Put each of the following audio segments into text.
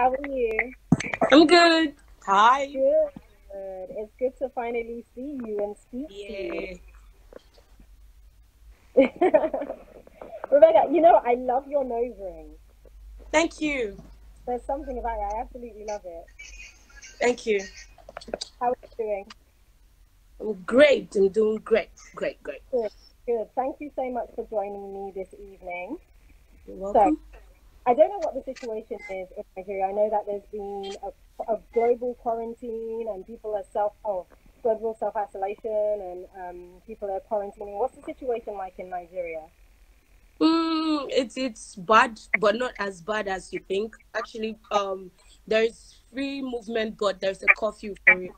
How are you? I'm good. Hi. Good. It's good to finally see you and speak Yeah. to you. Raybekah, you know, I love your nose ring. Thank you. There's something about it. I absolutely love it. Thank you. How are you doing? I'm great. I'm doing great. Great, great. Good. Good. Thank you so much for joining me this evening. You're welcome. I don't know what the situation is in Nigeria. I know that there's been a, a global quarantine and people are self oh global self isolation and um, people are quarantining. What's the situation like in Nigeria? Mm, it's it's bad, but not as bad as you think. Actually, um, there's free movement, but there's a curfew for it.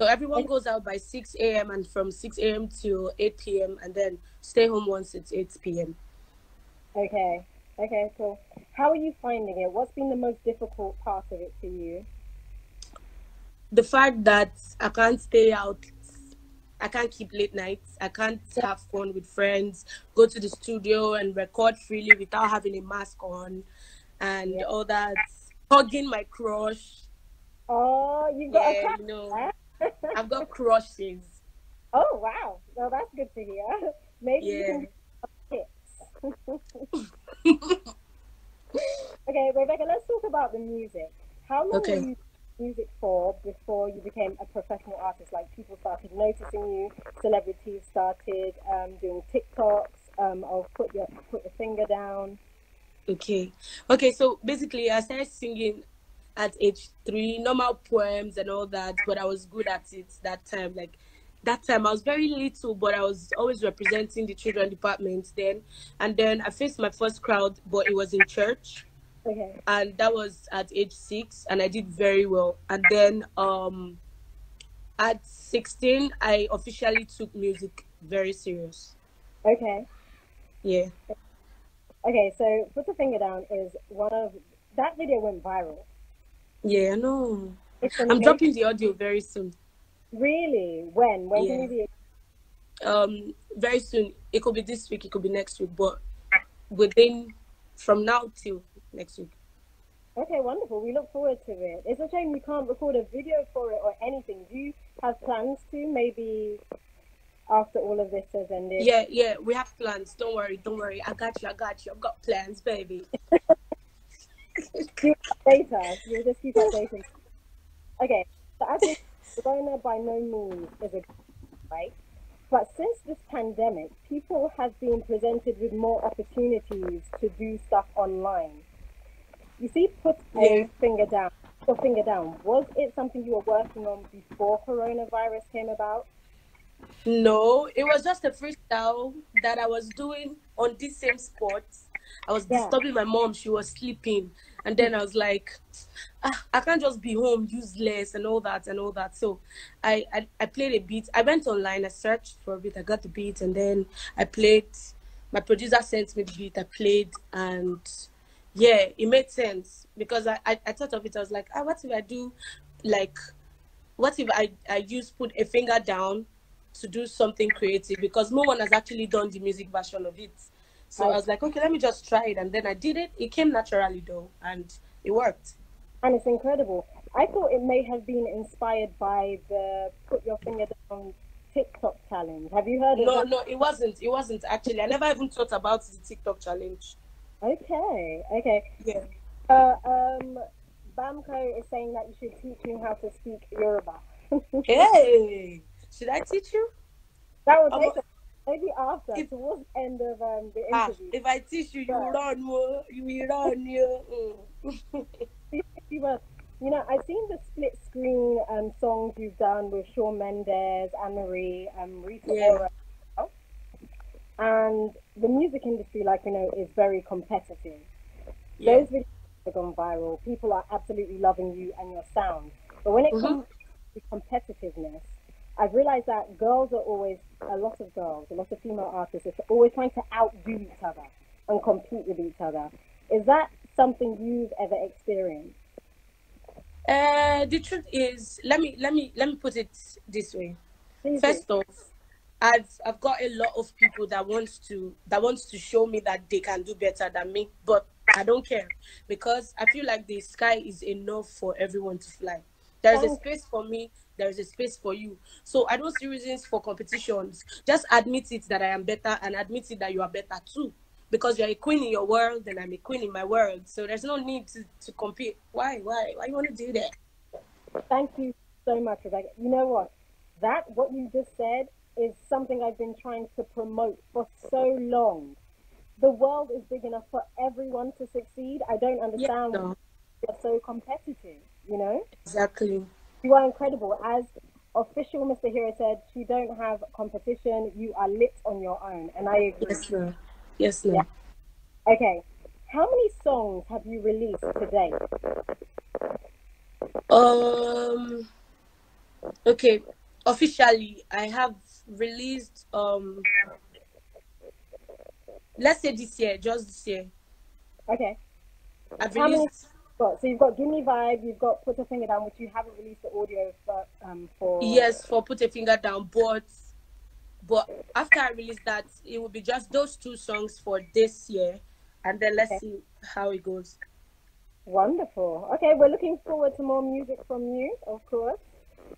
So everyone goes out by 6 a.m. and from 6 a.m. to 8 p.m. and then stay home once it's 8 p.m. Okay. Okay, cool. How are you finding it? What's been the most difficult part of it for you? The fact that I can't stay out, I can't keep late nights, I can't have fun with friends, go to the studio and record freely without having a mask on, and Yeah. all that. Hugging my crush. Oh, you got a Yeah, crush, you know. I've got crushes. oh wow. Well that's good to hear. Maybe you can tips. okay, Raybekah, let's talk about the music. How long Okay. were you music for before you became a professional artist? Like people started noticing you, celebrities started um, doing TikToks um, of put your put your finger down. Okay. Okay, so basically I started singing at age three, normal poems and all that, but I was good at it that time. Like that time I was very little, but I was always representing the children department then. And then I faced my first crowd, but it was in church. Okay. And that was at age six and I did very well. And then um at sixteen I officially took music very serious. Okay. Yeah. Okay. So put the finger down is one of that video went viral. Yeah, I know. I'm dropping the audio very soon. Really? When? When can Yeah. we be? um very soon it could be this week it could be next week but within from now till next week Okay, wonderful. We look forward to it. It's a shame you can't record a video for it or anything. Do you have plans to maybe after all of this has ended? yeah yeah we have plans don't worry don't worry i got you i got you i've got plans baby Keep update us. You'll just keep updating. Okay, so I think Corona by no means is a right. But since this pandemic, people have been presented with more opportunities to do stuff online. You see, put a Yeah. finger down. Your finger down. Was it something you were working on before coronavirus came about? no it was just a freestyle that i was doing on this same spot i was Yeah. disturbing my mom she was sleeping and then i was like ah, i can't just be home useless and all that and all that. So I, I i played a beat i went online i searched for a beat i got the beat and then i played my producer sent me the beat i played and yeah it made sense. Because i i, I thought of it i was like ah, what if i do like what if I, I use put a finger down to do something creative? Because no one has actually done the music version of it. So I was like, okay, let me just try it. And then I did it. It came naturally though, and it worked. And it's incredible. I thought it may have been inspired by the put your finger down TikTok challenge. Have you heard of No, that? no, it wasn't. It wasn't actually. I never even thought about the TikTok challenge. Okay, okay. Yeah. Uh, um, Bamko is saying that you should teach me how to speak Yoruba. Hey, should I teach you? That would Um, take maybe after, if- towards the end of um, the Ah, interview. if I teach you, you Yeah. run, oh, you will run. Mm. You were- you know, I've seen the split screen um, songs you've done with Shawn Mendes, Anne Marie, um, Rita Yeah. Ora. And the music industry, like we know, is very competitive. Yeah. Those videos have gone viral. People are absolutely loving you and your sound. But when it Mhm. comes to competitiveness, I've realized that girls are always, a lot of girls, a lot of female artists are always trying to outdo each other and compete with each other. Is that something you've ever experienced? Uh, the truth is, let me let me let me put it this way. Please do. First off, I've I've got a lot of people that wants to that wants to show me that they can do better than me, but I don't care because I feel like the sky is enough for everyone to fly. There's a space for me, there's a space for you. So I don't see reasons for competitions. Just admit it that I am better and admit it that you are better too. Because you're a queen in your world and I'm a queen in my world. So there's no need to, to compete. Why? Why? Why you want to do that? Thank you so much, Raybekah. You know what? That, what you just said, is something I've been trying to promote for so long. The world is big enough for everyone to succeed. I don't understand Yeah, no. you're so competitive, you know? Exactly. You are incredible. As official Mr. Hero said, you don't have competition, you are lit on your own. And I agree. Yes, no. Yes, no. Yeah. Okay. How many songs have you released today? Um. Okay. Officially, I have released. Um. Let's say this year, just this year, Okay. I've released. Got, so you've got Gimme Vibe, you've got Put a Finger Down, which you haven't released the audio for. Um, for Yes, for put a finger down, but but after I release that, it will be just those two songs for this year, and then let's Okay. see how it goes. Wonderful. Okay, we're looking forward to more music from you, of course.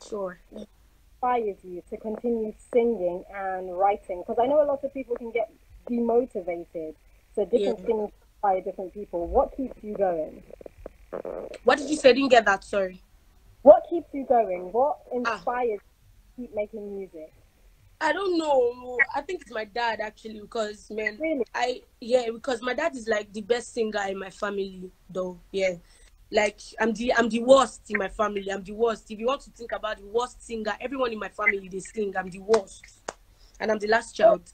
Sure. Inspires you to continue singing and writing? Because I know a lot of people can get demotivated. So different Yeah. things inspire different people. What keeps you going? What did you say? I didn't get that. Sorry. What keeps you going? What Ah. inspires you to keep making music? I don't know. I think it's my dad actually because man, Really? I yeah because my dad is like the best singer in my family though. Yeah, like I'm the I'm the worst in my family. I'm the worst. If you want to think about the worst singer, everyone in my family they sing. I'm the worst, and I'm the last child.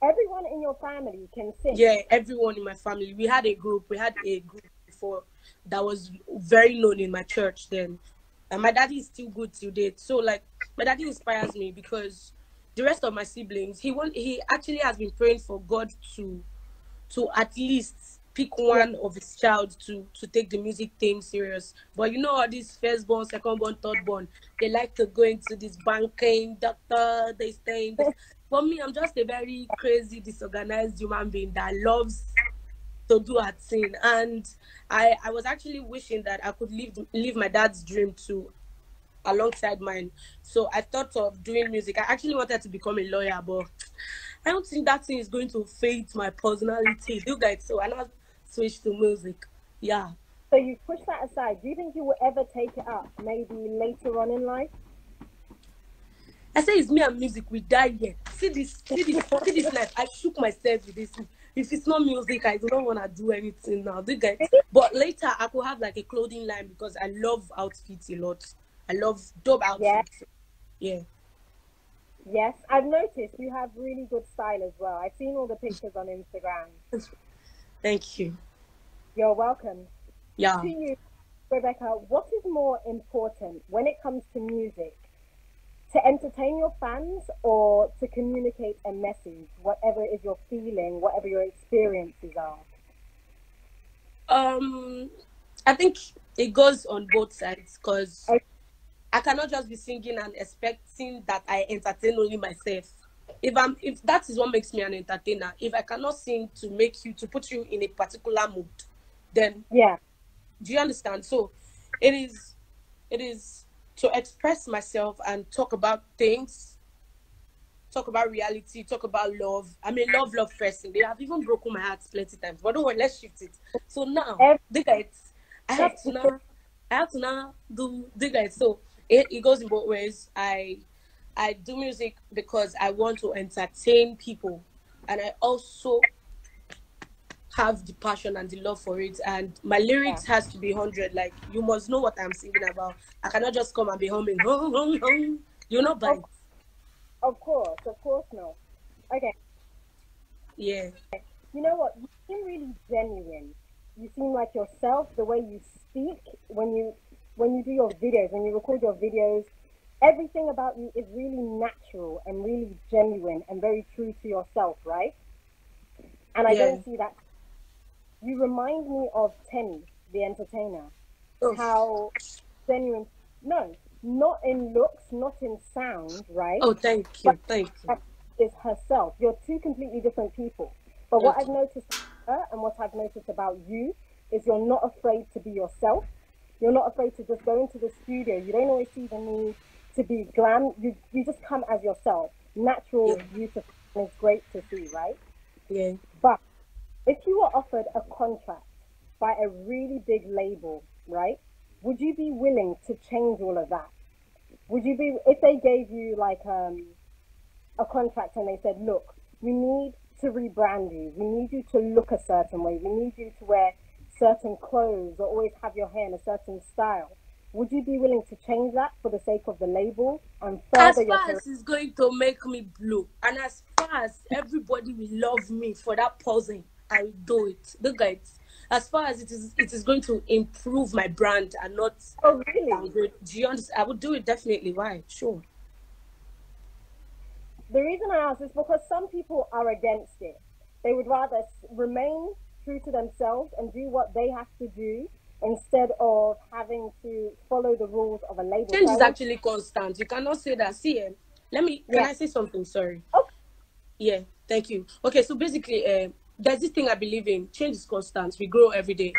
Everyone in your family can sing. Yeah, everyone in my family. We had a group. We had a group that was very known in my church then. And my daddy is still good to date. So like my daddy inspires me because the rest of my siblings, he want he actually has been praying for God to to at least pick one of his child to to take the music thing serious. But you know all these first born, second born, third born, they like to go into this banking, doctor, they stay in this. For me, I'm just a very crazy, disorganized human being that loves to do a thing. And I, I was actually wishing that I could live live my dad's dream too alongside mine. So I thought of doing music. I actually wanted to become a lawyer, but I don't think that thing is going to fade my personality. You guys, so I now switch to music. Yeah. So you push that aside. Do you think you will ever take it up? Maybe later on in life? I say it's me and music. We die here. See this, see this, see this life. I shook myself with this. If it's not music, I do not want to do anything now. You guys? But later, I could have like a clothing line because I love outfits a lot. I love dope outfits. Yeah. Yes, I've noticed you have really good style as well. I've seen all the pictures on Instagram. Thank you. You're welcome. Yeah. To you, Raybekah, what is more important when it comes to music? To entertain your fans or to communicate a message, whatever it is you're feeling, whatever your experiences are? Um, I think it goes on both sides because Okay. I cannot just be singing and expecting that I entertain only myself. If I'm, if that is what makes me an entertainer, if I cannot sing to make you to put you in a particular mood, then Yeah, do you understand? So, it is, it is to express myself and talk about things, talk about reality, talk about love. I'm a love, love person. They have even broken my heart plenty times. But don't worry, let's shift it. So now, the guys, I have to now, I have to now do the guys. So it, it goes in both ways. I, I do music because I want to entertain people, and I also have the passion and the love for it. And my lyrics has to be hundred. Like you must know what I'm singing about. I cannot just come and be humming. Hum, hum, hum. You know, but of course, of course, no. Okay, yeah, you know what? You seem really genuine. You seem like yourself. The way you speak when you when you do your videos, when you record your videos, everything about you is really natural and really genuine and very true to yourself, right? And I Yeah. don't see that. You remind me of Teni, the entertainer. Oof. How genuine? No, not in looks, not in sound, right? Oh, thank you, thank you. is herself. You're two completely different people. But what. I've noticed and what I've noticed about you is you're not afraid to be yourself. You're not afraid to just go into the studio. You don't always see the need to be glam. You you just come as yourself, natural, Yeah. beautiful. And it's great to see, right? Yeah. But if you were offered a contract by a really big label, right? Would you be willing to change all of that? Would you be if they gave you like um, a contract and they said, "Look, we need to rebrand you. We need you to look a certain way. We need you to wear certain clothes or always have your hair in a certain style." Would you be willing to change that for the sake of the label and As further your far career? as it's going to make me blue, and as far as everybody will love me for that posing, I do it. Look at it. As far as it is, it is going to improve my brand and not Oh, really? Do you understand? I would do it definitely. Why? Sure. The reason I ask is because some people are against it. They would rather remain true to themselves and do what they have to do instead of having to follow the rules of a label. Change is actually constant. You cannot say that. See, eh, let me. Can Yeah. I say something? Sorry. Okay. Yeah. Thank you. Okay. So basically, uh, there's this thing I believe in. Change is constant. We grow every day.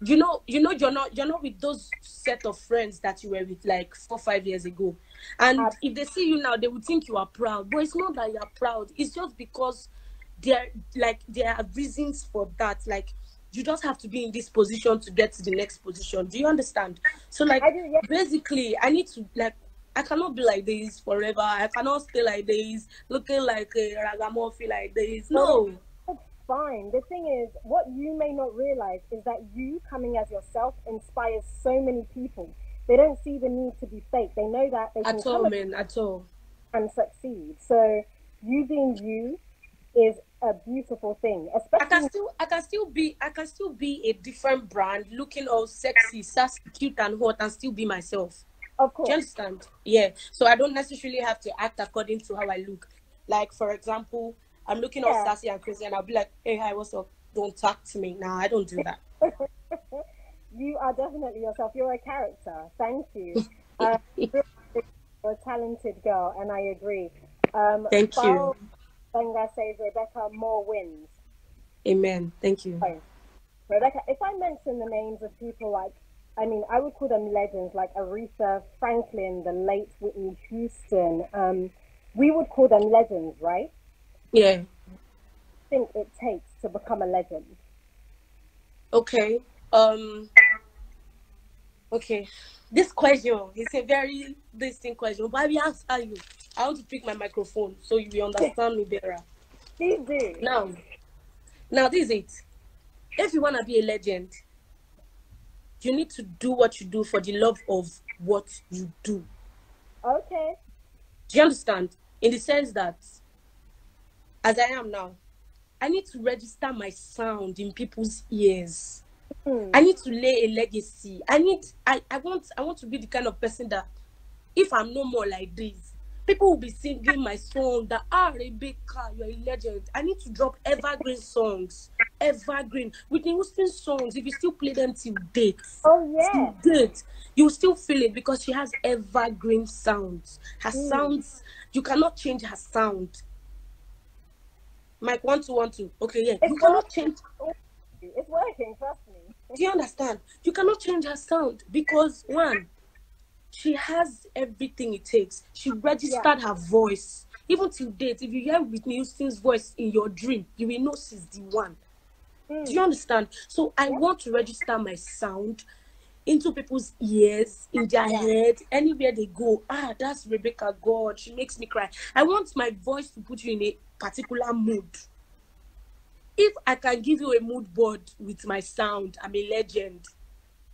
You know. You know. You're not. You're not with those set of friends that you were with like four, five years ago. And if they see you now, they would think you are proud. But it's not that you are proud. It's just because there, like, there are reasons for that. Like. You just have to be in this position to get to the next position. Do you understand? So, like, I do, yeah. basically i need to like i cannot be like this forever i cannot stay like this looking like a ragamuffin like this no fine. The thing is, what you may not realize is that you coming as yourself inspires so many people. They don't see the need to be fake. They know that they can at come all as- man at all and succeed. So you being you is a beautiful thing, i especially can still i can still be i can still be a different brand looking all sexy sassy cute and hot and still be myself of do course. you understand yeah so i don't necessarily have to act according to how i look like for example i'm looking all Yeah. sassy and crazy and i'll be like hey hi what's up don't talk to me nah i don't do that you are definitely yourself. You're a character. Thank you. Uh, you're a talented girl, and I agree. Um, Thank you. Benga says Raybekah more wins. amen thank you. Raybekah, if I mention the names of people like, I mean, I would call them legends like Aretha Franklin, the late Whitney Houston. Um, we would call them legends, right? Yeah think it takes to become a legend. Okay. Um. Okay. This question is a very distinct question, but I will answer you. I want to pick my microphone so you will understand me better. Please do. Now, now this is it. If you wanna be a legend, you need to do what you do for the love of what you do. Okay. Do you understand? In the sense that, as I am now, I need to register my sound in people's ears. Hmm. I need to lay a legacy. I need I, I want I want to be the kind of person that if I'm no more like this, people will be singing my song that ah Raybekah, you're a legend. I need to drop evergreen songs. Evergreen. Whitney Houston songs, if you still play them till date. Oh yeah. Till date, you still feel it because she has evergreen sounds. Her Mm. sounds, you cannot change her sound. Mike one two one two. Okay, yeah. You It's cannot change It's working. Trust me. do you understand? You cannot change her sound because one, she has everything it takes. She registered her voice. Even till date, if you hear Whitney Houston's voice in your dream, you will know she's the one. Hmm. Do you understand? So I want to register my sound into people's ears, in their Yeah. head, anywhere they go. Ah, that's Raybekah God. She makes me cry. I want my voice to put you in a particular mood. If I can give you a mood board with my sound, I'm a legend.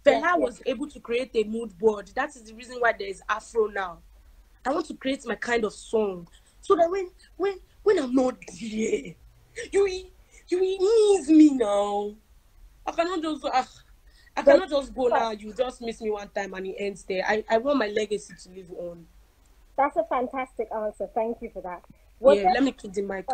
Fela was able to create a mood board. That is the reason why there is Afro now. I want to create my kind of song so that when when when I'm not there, you you ease me now. I cannot just ah, I But- cannot just go now. You just miss me one time and it ends there. I, I want my legacy to live on. That's a fantastic answer. Thank you for that. Yeah, let me keep the mic.